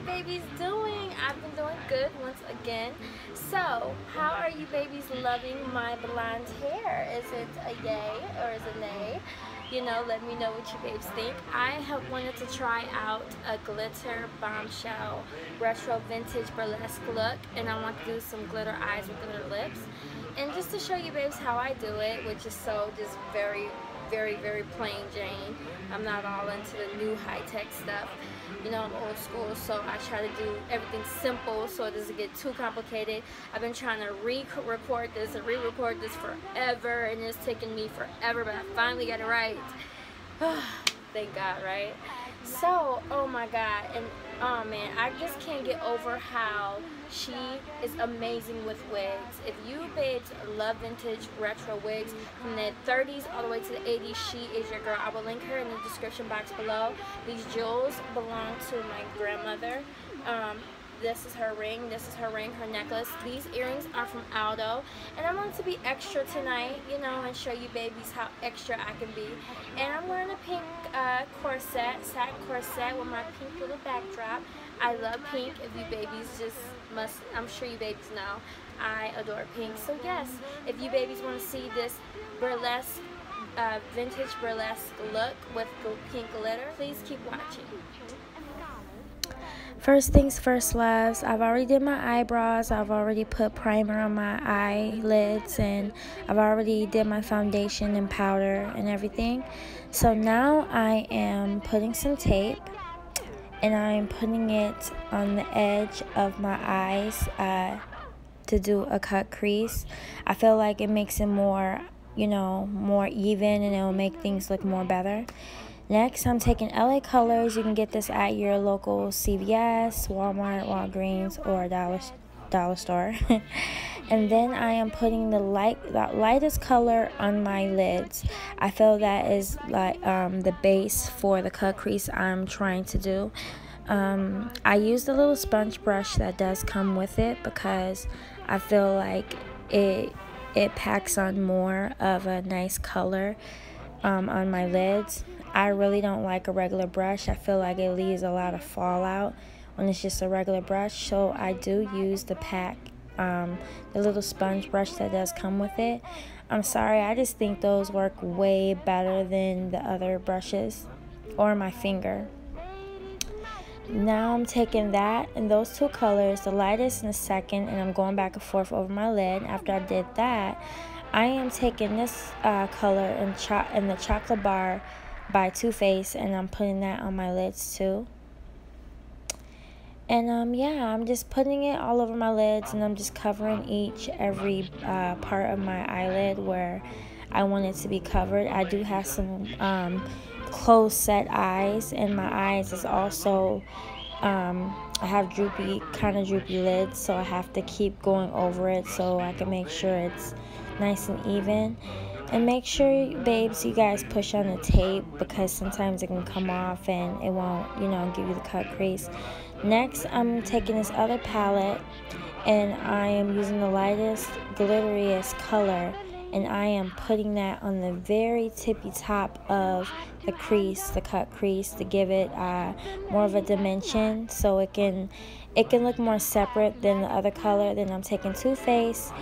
you babies doing? I've been doing good once again. So, how are you babies loving my blonde hair? Is it a yay or is it a nay? You know, let me know what you babes think. I have wanted to try out a glitter bombshell retro vintage burlesque look and I want to do some glitter eyes with glitter lips. And just to show you babes how I do it, which is so just very very, very plain Jane. I'm not all into the new high-tech stuff. You know, I'm old school, so I try to do everything simple so it doesn't get too complicated. I've been trying to re-record this and re-record this forever, and it's taken me forever, but I finally got it right. Thank God, right? So, oh my God, and oh man, I just can't get over how she is amazing with wigs. If you babes love vintage retro wigs from the 30s all the way to the 80s, she is your girl. I will link her in the description box below. These jewels belong to my grandmother. Um, this is her ring, this is her ring, her necklace. These earrings are from Aldo. And I wanted to be extra tonight, you know, and show you babies how extra I can be. And I'm wearing a pink uh, corset, satin corset with my pink little backdrop. I love pink. If you babies just must, I'm sure you babies know, I adore pink. So yes, if you babies want to see this burlesque, uh, vintage burlesque look with the pink glitter, please keep watching. First things first, loves. I've already did my eyebrows. I've already put primer on my eyelids, and I've already did my foundation and powder and everything. So now I am putting some tape, and I'm putting it on the edge of my eyes uh, to do a cut crease. I feel like it makes it more, you know, more even, and it will make things look more better. Next, I'm taking LA Colors. You can get this at your local CVS, Walmart, Walgreens, or Dollar, Dollar Store. and then I am putting the light, the lightest color on my lids. I feel that is like um, the base for the cut crease I'm trying to do. Um, I use the little sponge brush that does come with it because I feel like it it packs on more of a nice color um, on my lids. I really don't like a regular brush. I feel like it leaves a lot of fallout when it's just a regular brush. So I do use the pack, um, the little sponge brush that does come with it. I'm sorry, I just think those work way better than the other brushes or my finger. Now I'm taking that and those two colors, the lightest and the second, and I'm going back and forth over my lid. After I did that, I am taking this uh, color in, the chocolate bar by Too Faced, and I'm putting that on my lids too. And um, yeah, I'm just putting it all over my lids, and I'm just covering each every uh, part of my eyelid where I want it to be covered. I do have some um, closed set eyes, and my eyes is also um, I have droopy, kind of droopy lids, so I have to keep going over it so I can make sure it's nice and even. And make sure, babes, you guys push on the tape because sometimes it can come off and it won't, you know, give you the cut crease. Next, I'm taking this other palette and I am using the lightest, glitteriest color and I am putting that on the very tippy top of the crease, the cut crease, to give it uh, more of a dimension so it can it can look more separate than the other color. Then I'm taking Too Faced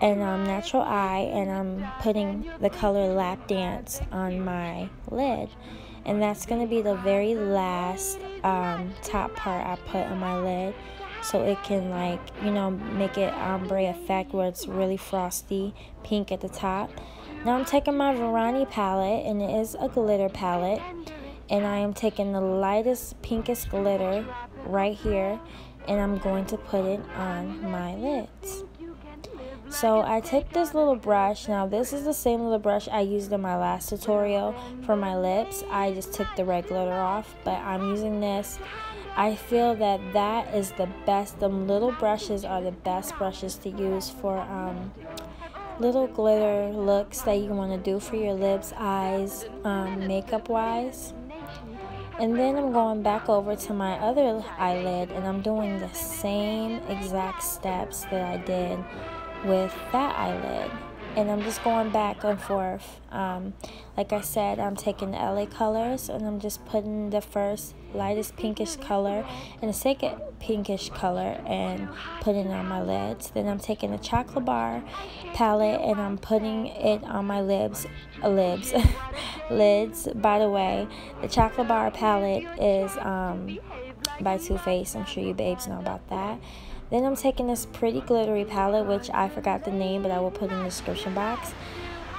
and um, Natural Eye and I'm putting the color Lap Dance on my lid and that's going to be the very last um, top part I put on my lid. So it can like you know make it ombre effect where it's really frosty pink at the top. Now I'm taking my Verani palette and it is a glitter palette. And I am taking the lightest pinkest glitter right here and I'm going to put it on my lids so I took this little brush. Now this is the same little brush I used in my last tutorial for my lips. I just took the red glitter off, but I'm using this. I feel that that is the best. The little brushes are the best brushes to use for um, little glitter looks that you want to do for your lips, eyes, um, makeup wise. And then I'm going back over to my other eyelid and I'm doing the same exact steps that I did with that eyelid. and I'm just going back and forth. Um, like I said, I'm taking LA colors and I'm just putting the first lightest pinkish color and the second pinkish color and putting it on my lids. Then I'm taking the chocolate bar palette and I'm putting it on my lips, uh, lips, lids. By the way, the chocolate bar palette is um, by Too Faced. I'm sure you babes know about that. Then I'm taking this pretty glittery palette, which I forgot the name, but I will put in the description box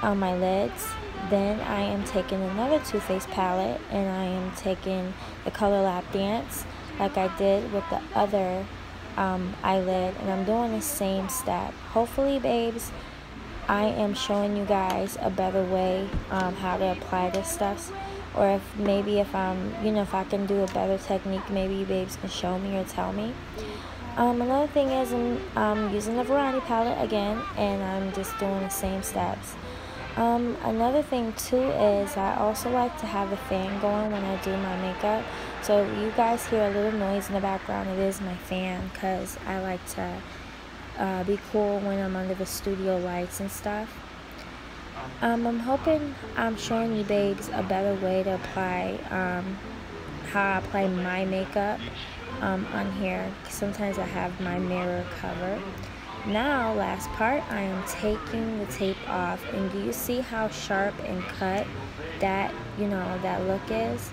on my lids. Then I am taking another Too Faced palette, and I am taking the Color Lap Dance, like I did with the other um, eyelid, and I'm doing the same step. Hopefully, babes, I am showing you guys a better way um, how to apply this stuff or if maybe if I'm you know if I can do a better technique maybe you babes can show me or tell me um, another thing is I'm using the Variety palette again and I'm just doing the same steps. Um, another thing too is I also like to have the fan going when I do my makeup. So you guys hear a little noise in the background, it is my fan because I like to uh, be cool when I'm under the studio lights and stuff. Um, I'm hoping I'm showing you babes a better way to apply um, how I apply my makeup um, on here. Sometimes I have my mirror cover. Now, last part, I am taking the tape off. And do you see how sharp and cut that, you know, that look is?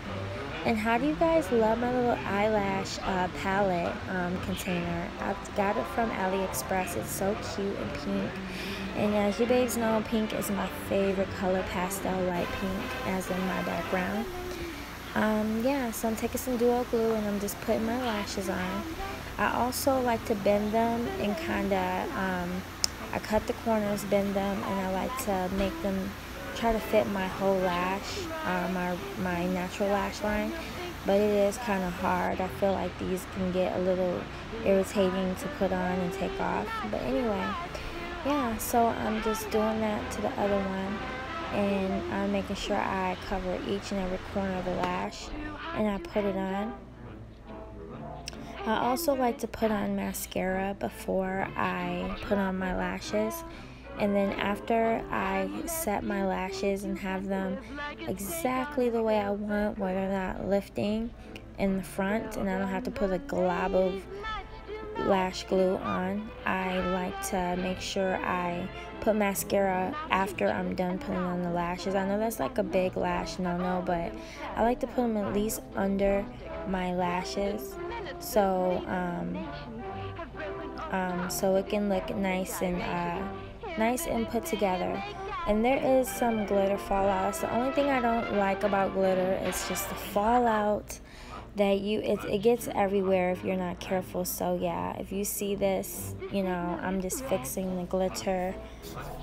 And how do you guys love my little eyelash uh, palette um, container? I've got it from AliExpress. It's so cute and pink. And as you babes know, pink is my favorite color, pastel light pink, as in my background. Um, yeah, so I'm taking some duo glue and I'm just putting my lashes on. I also like to bend them and kind of, um, I cut the corners, bend them, and I like to make them try to fit my whole lash, uh, my, my natural lash line. But it is kind of hard. I feel like these can get a little irritating to put on and take off. But anyway, yeah, so I'm just doing that to the other one and I'm making sure I cover each and every corner of the lash and I put it on. I also like to put on mascara before I put on my lashes. And then after I set my lashes and have them exactly the way I want, where they're not lifting in the front and I don't have to put a glob of lash glue on, I like to make sure I put mascara after I'm done putting on the lashes. I know that's like a big lash no no, but I like to put them at least under my lashes so um, um, so it can look nice and uh, nice and put together. And there is some glitter fallout. the only thing I don't like about glitter is just the fallout that you it, it gets everywhere if you're not careful. So yeah if you see this you know i'm just fixing the glitter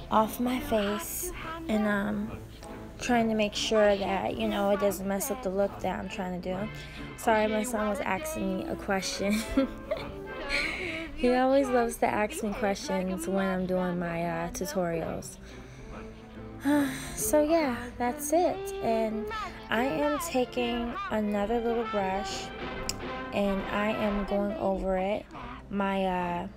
off my face and um trying to make sure that you know it doesn't mess up the look that i'm trying to do. Sorry my son was asking me a question. He always loves to ask me questions when i'm doing my uh, tutorials so yeah that's it. And I am taking another little brush and I am going over it my uh,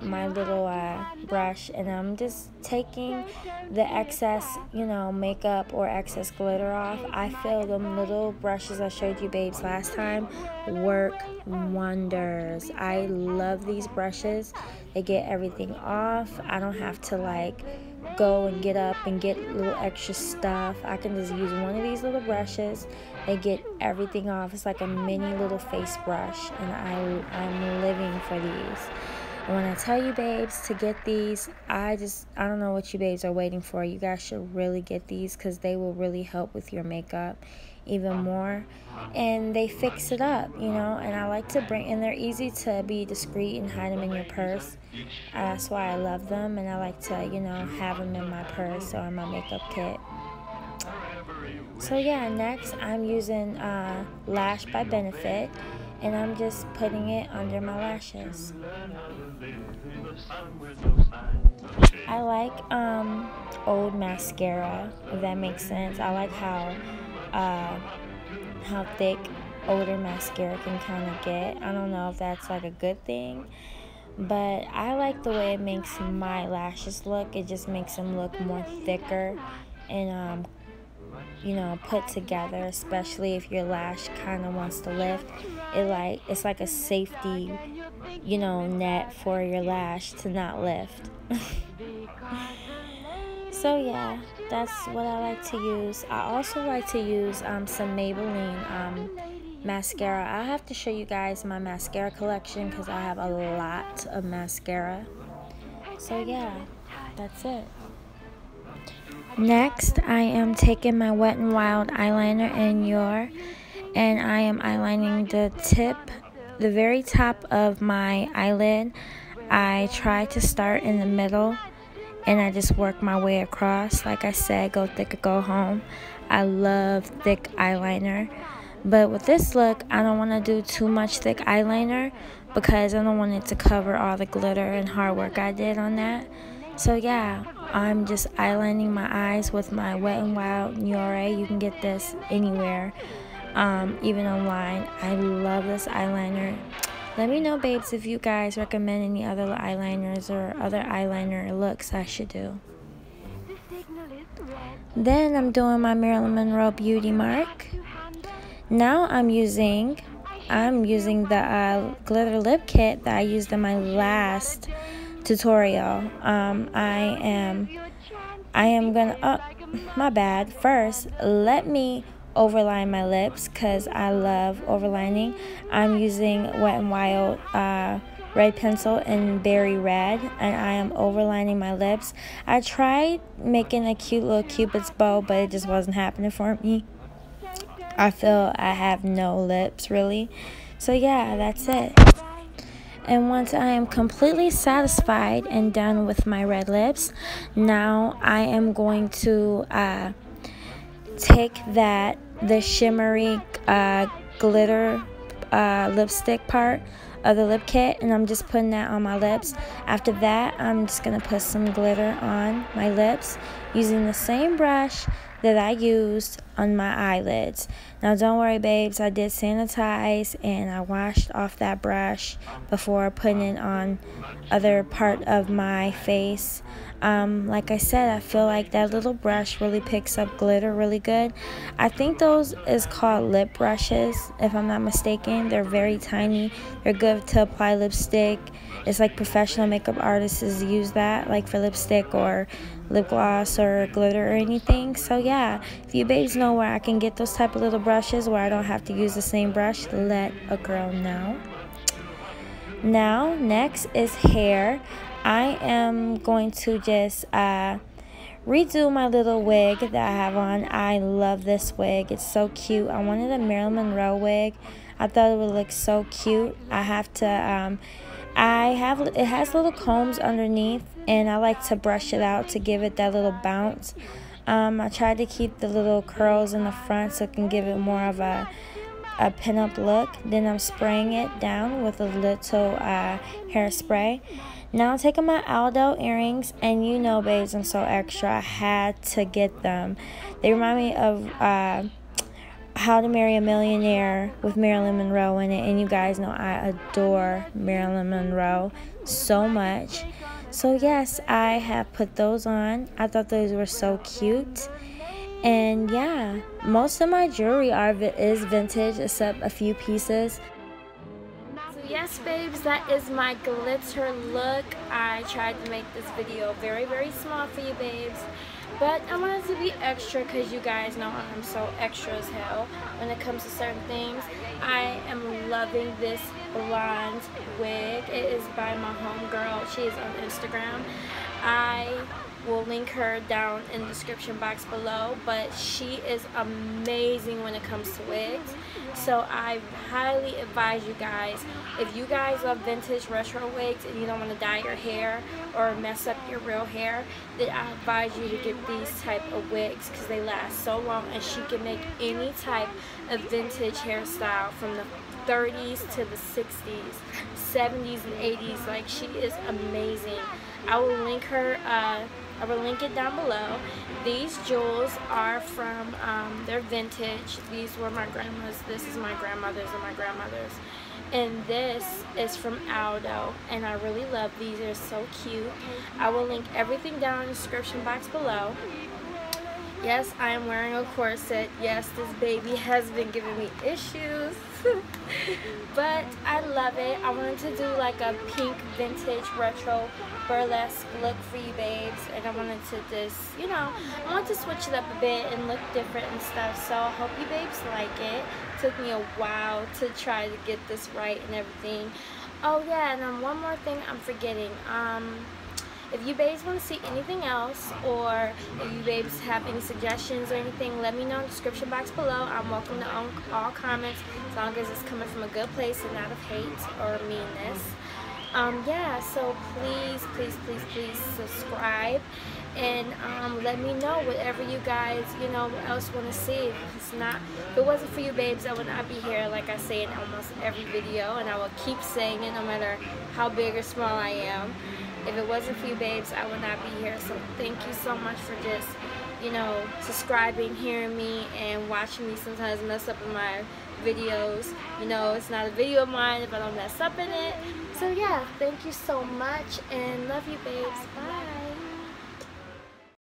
my little uh, brush. And I'm just taking the excess you know makeup or excess glitter off. I feel the little brushes I showed you babes last time work wonders. I love these brushes. They get everything off. I don't have to like go and get up and get little extra stuff. I can just use one of these little brushes and get everything off. It's like a mini little face brush and I, I'm living for these. And when I tell you babes to get these, I just, I don't know what you babes are waiting for. You guys should really get these because they will really help with your makeup even more and they fix it up you know and i like to bring and they're easy to be discreet and hide them in your purse. Uh, that's why i love them and i like to you know have them in my purse or my makeup kit. So yeah next i'm using uh, lash by benefit and i'm just putting it under my lashes. I like um old mascara if that makes sense. I like how uh, how thick older mascara can kind of get. I don't know if that's like a good thing, but I like the way it makes my lashes look. It just makes them look more thicker and um, you know put together especially if your lash kind of wants to lift it like it's like a safety you know net for your lash to not lift so yeah that's what i like to use. I also like to use um, some maybelline um, mascara. I have to show you guys my mascara collection because i have a lot of mascara. So yeah that's it. Next, I am taking my Wet n Wild eyeliner in Noir, and I am eyelining the tip, the very top of my eyelid. I try to start in the middle and I just work my way across. Like I said, go thick or go home. I love thick eyeliner. But with this look, I don't want to do too much thick eyeliner because I don't want it to cover all the glitter and hard work I did on that. So yeah, I'm just eyelining my eyes with my Wet n Wild Noir. You can get this anywhere, um, even online. I love this eyeliner. Let me know, babes, if you guys recommend any other eyeliners or other eyeliner looks I should do. Then I'm doing my Marilyn Monroe Beauty Mark. Now I'm using, I'm using the uh, glitter lip kit that I used in my last tutorial. Um, I am, I am gonna, oh, my bad. First, let me overline my lips because I love overlining. I'm using Wet n Wild uh, red pencil in berry red and I am overlining my lips. I tried making a cute little cupid's bow but it just wasn't happening for me. I feel I have no lips really. So yeah, that's it. And once I am completely satisfied and done with my red lips, now I am going to uh, take that, the shimmery uh, glitter uh, lipstick part of the lip kit and I'm just putting that on my lips. After that, I'm just going to put some glitter on my lips using the same brush that I used on my eyelids. Now don't worry babes, I did sanitize and I washed off that brush before putting it on other part of my face. Um, like I said, I feel like that little brush really picks up glitter really good. I think those is called lip brushes, if I'm not mistaken. They're very tiny. They're good to apply lipstick. It's like professional makeup artists use that, like for lipstick or lip gloss or glitter or anything. So yeah, if you babes know where I can get those type of little brushes where I don't have to use the same brush, let a girl know. Now, next is hair. I am going to just uh, redo my little wig that I have on. I love this wig. It's so cute. I wanted a Marilyn Monroe wig. I thought it would look so cute. I have to, um, I have, it has little combs underneath and I like to brush it out to give it that little bounce. Um, I tried to keep the little curls in the front so it can give it more of a a pinup look. Then I'm spraying it down with a little uh, hairspray. Now I'm taking my Aldo earrings, and you know, babes, I'm so extra. I had to get them. They remind me of uh, How to Marry a Millionaire with Marilyn Monroe in it, and you guys know I adore Marilyn Monroe so much. So yes, I have put those on. I thought those were so cute. And yeah, most of my jewelry are is vintage except a few pieces. So yes babes, that is my glitter look. I tried to make this video very very small for you babes. But I wanted to be extra because you guys know I'm so extra as hell when it comes to certain things. I am loving this blonde wig. It is by my homegirl. She is on Instagram. I will link her down in the description box below but she is amazing when it comes to wigs so I highly advise you guys if you guys love vintage retro wigs and you don't want to dye your hair or mess up your real hair then I advise you to get these type of wigs because they last so long and she can make any type of vintage hairstyle from the 30s to the 60s 70s and 80s like she is amazing I will link her uh, I will link it down below. These jewels are from, um, they're vintage. These were my grandma's. This is my grandmother's and my grandmother's. And this is from Aldo. And I really love these. They're so cute. I will link everything down in the description box below. Yes, I am wearing a corset. Yes, this baby has been giving me issues. but I love it. I wanted to do like a pink vintage retro burlesque look for you babes. And I wanted to just, you know, I wanted to switch it up a bit and look different and stuff. So I hope you babes like it. took me a while to try to get this right and everything. Oh yeah, and um, one more thing I'm forgetting. Um, if you babes want to see anything else or if you babes have any suggestions or anything, let me know in the description box below. I'm welcome to all, comments as long as it's coming from a good place and not of hate or meanness. Um, yeah, so please, please, please, please subscribe and um, let me know whatever you guys, you know, else want to see. If it's not, if it wasn't for you babes, I would not be here like I say in almost every video and I will keep saying it no matter how big or small I am if it wasn't for you babes, I would not be here. So thank you so much for just, you know, subscribing, hearing me, and watching me sometimes mess up in my videos. You know, it's not a video of mine if I don't mess up in it. So yeah, thank you so much, and love you babes. Bye.